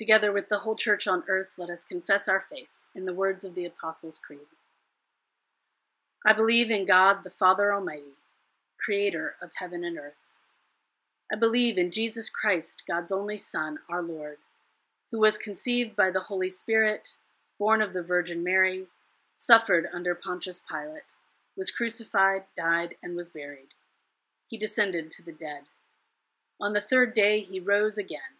Together with the whole church on earth, let us confess our faith in the words of the Apostles' Creed. I believe in God, the Father Almighty, creator of heaven and earth. I believe in Jesus Christ, God's only Son, our Lord, who was conceived by the Holy Spirit, born of the Virgin Mary, suffered under Pontius Pilate, was crucified, died, and was buried. He descended to the dead. On the third day he rose again.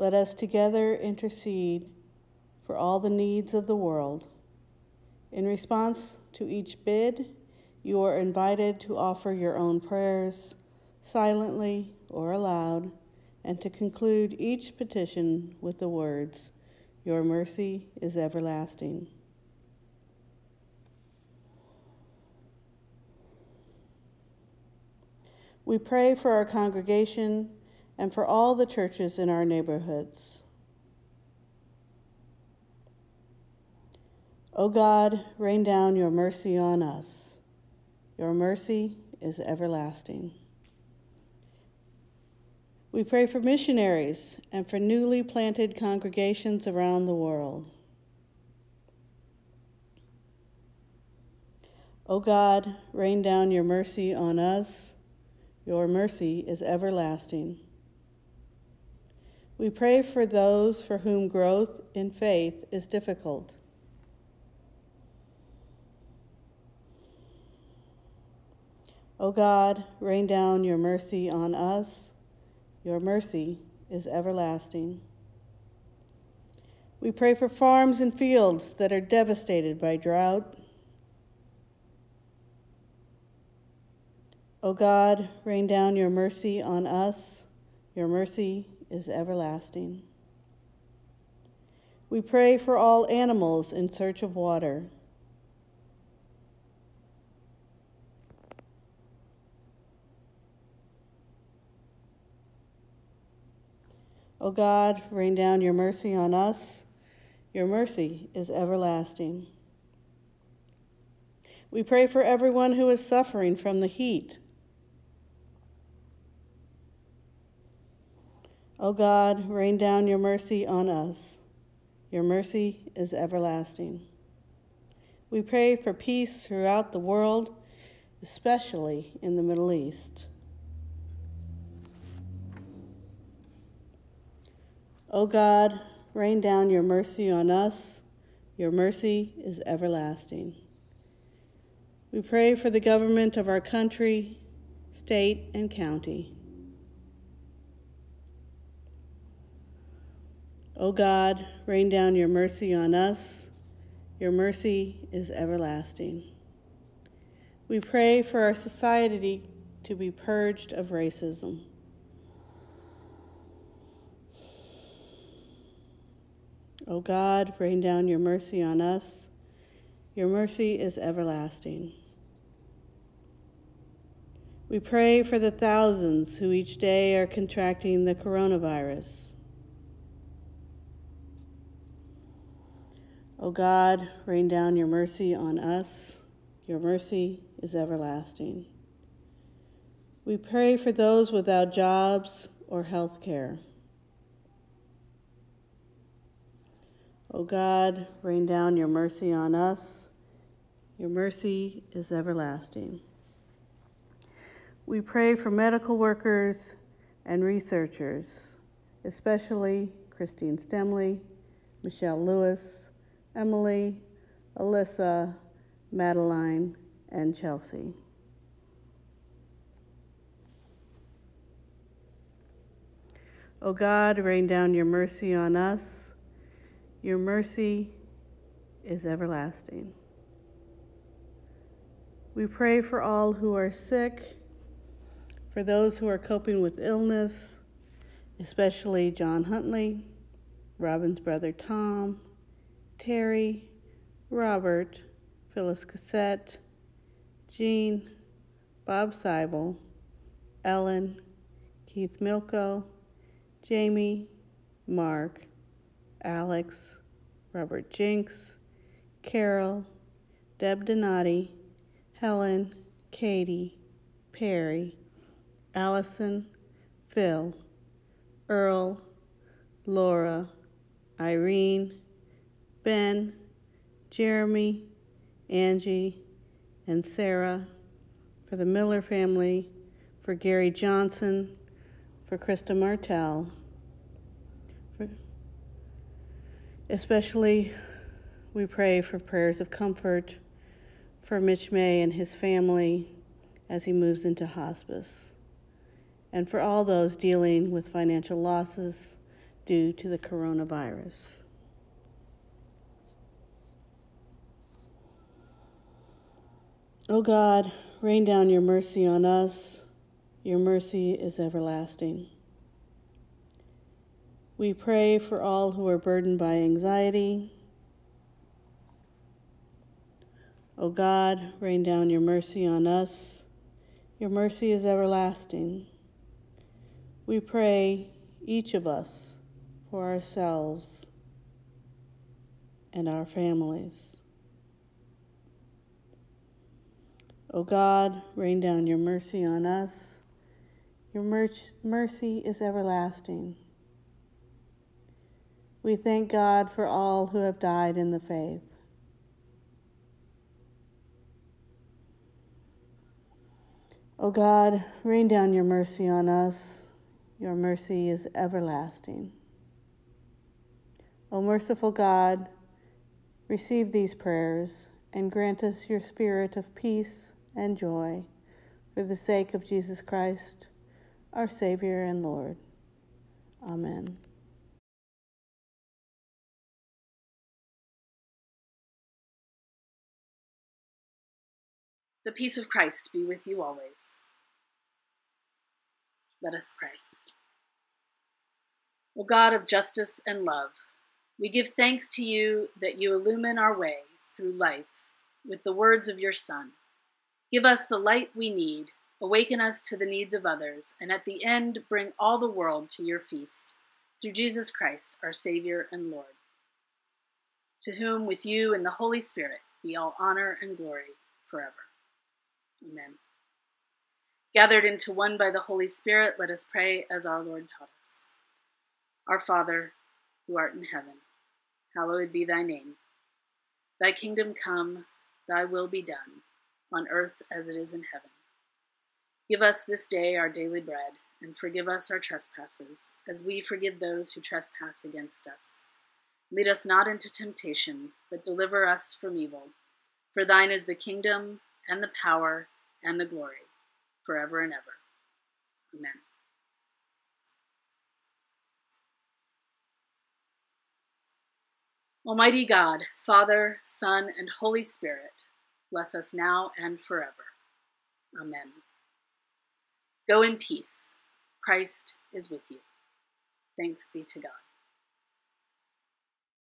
let us together intercede for all the needs of the world. In response to each bid, you are invited to offer your own prayers, silently or aloud, and to conclude each petition with the words, Your mercy is everlasting. We pray for our congregation and for all the churches in our neighborhoods. O God, rain down your mercy on us. Your mercy is everlasting. We pray for missionaries and for newly planted congregations around the world. O God, rain down your mercy on us. Your mercy is everlasting. We pray for those for whom growth in faith is difficult. O God, rain down your mercy on us. Your mercy is everlasting. We pray for farms and fields that are devastated by drought. O God, rain down your mercy on us. Your mercy is everlasting. We pray for all animals in search of water. O God, rain down your mercy on us. Your mercy is everlasting. We pray for everyone who is suffering from the heat O God, rain down your mercy on us. Your mercy is everlasting. We pray for peace throughout the world, especially in the Middle East. O God, rain down your mercy on us. Your mercy is everlasting. We pray for the government of our country, state, and county. O God, rain down your mercy on us. Your mercy is everlasting. We pray for our society to be purged of racism. O God, rain down your mercy on us. Your mercy is everlasting. We pray for the thousands who each day are contracting the coronavirus. O God, rain down your mercy on us. Your mercy is everlasting. We pray for those without jobs or health care. O God, rain down your mercy on us. Your mercy is everlasting. We pray for medical workers and researchers, especially Christine Stemley, Michelle Lewis, Emily, Alyssa, Madeline, and Chelsea. O God, rain down your mercy on us. Your mercy is everlasting. We pray for all who are sick, for those who are coping with illness, especially John Huntley, Robin's brother Tom, Terry, Robert, Phyllis Cassette, Jean, Bob Seibel, Ellen, Keith Milko, Jamie, Mark, Alex, Robert Jinks, Carol, Deb Donati, Helen, Katie, Perry, Allison, Phil, Earl, Laura, Irene, Ben, Jeremy, Angie, and Sarah, for the Miller family, for Gary Johnson, for Krista Martell, for especially we pray for prayers of comfort for Mitch May and his family as he moves into hospice, and for all those dealing with financial losses due to the coronavirus. O oh God, rain down your mercy on us. Your mercy is everlasting. We pray for all who are burdened by anxiety. O oh God, rain down your mercy on us. Your mercy is everlasting. We pray, each of us, for ourselves and our families. O God, rain down your mercy on us. Your mercy is everlasting. We thank God for all who have died in the faith. O God, rain down your mercy on us. Your mercy is everlasting. O merciful God, receive these prayers and grant us your spirit of peace and joy for the sake of Jesus Christ, our Savior and Lord. Amen. The peace of Christ be with you always. Let us pray. O God of justice and love, we give thanks to you that you illumine our way through life with the words of your Son Give us the light we need, awaken us to the needs of others, and at the end, bring all the world to your feast. Through Jesus Christ, our Savior and Lord. To whom, with you and the Holy Spirit, be all honor and glory forever. Amen. Gathered into one by the Holy Spirit, let us pray as our Lord taught us. Our Father, who art in heaven, hallowed be thy name. Thy kingdom come, thy will be done on earth as it is in heaven. Give us this day our daily bread, and forgive us our trespasses, as we forgive those who trespass against us. Lead us not into temptation, but deliver us from evil. For thine is the kingdom, and the power, and the glory, forever and ever. Amen. Almighty God, Father, Son, and Holy Spirit, bless us now and forever. Amen. Go in peace. Christ is with you. Thanks be to God.